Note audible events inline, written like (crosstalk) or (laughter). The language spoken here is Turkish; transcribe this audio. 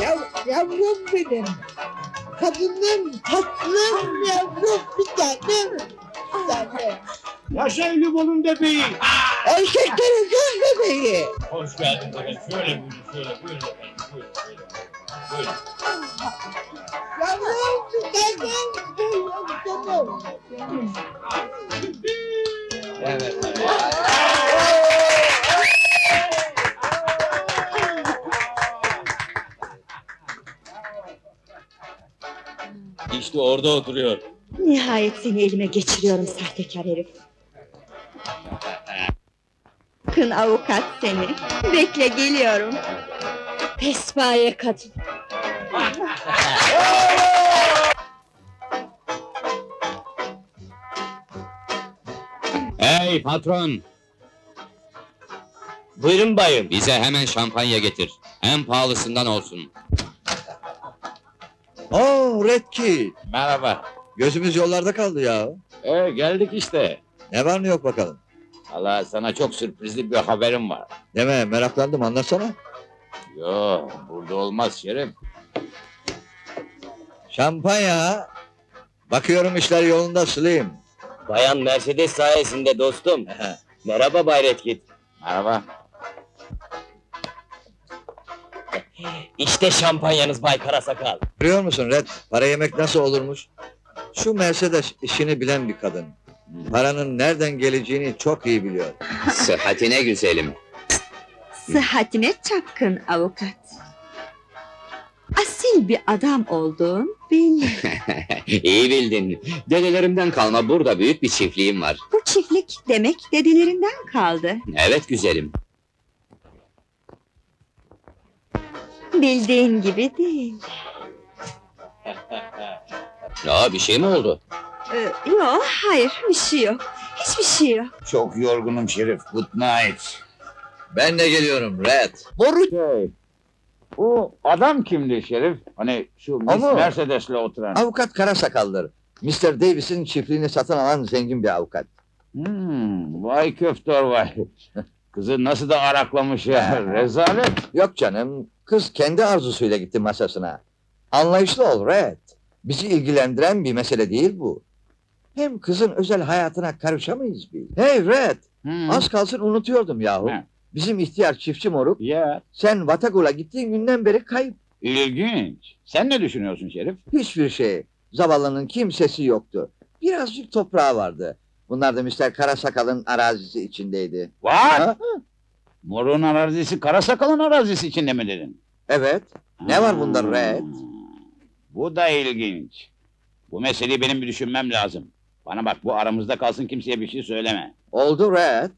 Yav, yavrum benim. Kadınım, tatlım yavrum bir tanem. Bir tanem. Yaşa Ünlübol'un bebeği. Erkeklerin göz bebeği. Hoş geldin efendim. Şöyle buyurun, şöyle buyurun efendim. Buyurun, buyurun. Buyurun. Yavrum bir tanem. Canım. Evet. İşte orada oturuyor. Nihayet seni elime geçiriyorum sahtekar herif. Kın avukat seni. Bekle geliyorum. Pespaye kadın. Hey patron, Buyurun bayım. bize hemen şampanya getir. En pahalısından olsun. Red Kit. Merhaba. Gözümüz yollarda kaldı ya. Ee, geldik işte. Ne var ne yok bakalım. Allah sana çok sürprizli bir haberim var. Deme meraklandım anlatsana. Yo, burada olmaz Şerif. Şampanya? Bakıyorum işler yolunda Slim. Bayan Mercedes sayesinde dostum. Merhaba Bay Redkit. Merhaba. İşte şampanyanız Bay Karasakal. Biliyor musun Red? Para yemek nasıl olurmuş? Şu Mercedes işini bilen bir kadın. Paranın nereden geleceğini çok iyi biliyor. Sıhhatine güzelim. Sıhhatine çapkın avukat. Asil bir adam olduğun belli. (laughs) İyi bildin. Dedelerimden kalma burada büyük bir çiftliğim var. Bu çiftlik demek dedelerinden kaldı. Evet güzelim. Bildiğin gibi değil. (laughs) Ya bir şey mi oldu? Ee, yok, hayır, bir şey yok. Hiçbir şey yok. Çok yorgunum Şerif. Good night. Ben de geliyorum Red. Boru Şey, bu adam kimdi Şerif? Hani şu Miss Ama- Mercedes'le oturan. Avukat Karasakal'dır. Mr. Davis'in çiftliğini satın alan zengin bir avukat. Hmm, vay köftor vay. (laughs) Kızı nasıl da araklamış ya. (laughs) Rezalet. Yok canım, kız kendi arzusuyla gitti masasına. Anlayışlı ol Red. Bizi ilgilendiren bir mesele değil bu. Hem kızın özel hayatına karışamayız biz. Hey Red, Hmm. az kalsın unutuyordum yahu. He. Bizim ihtiyar çiftçi moruk, Ya, sen Vatagul'a gittiğin günden beri kayıp. ilginç. Sen ne düşünüyorsun Şerif? Hiçbir şey. Zavallının kimsesi yoktu. Birazcık toprağı vardı. Bunlar da Mr. Karasakal'ın arazisi içindeydi. Var. Ha? Morun arazisi, Karasakal'ın arazisi içinde mi dedin? Evet, Ne var bunda. Red? Bu da ilginç. Bu meseleyi benim bir düşünmem lazım. Bana bak bu aramızda kalsın kimseye bir şey söyleme. oldu Red.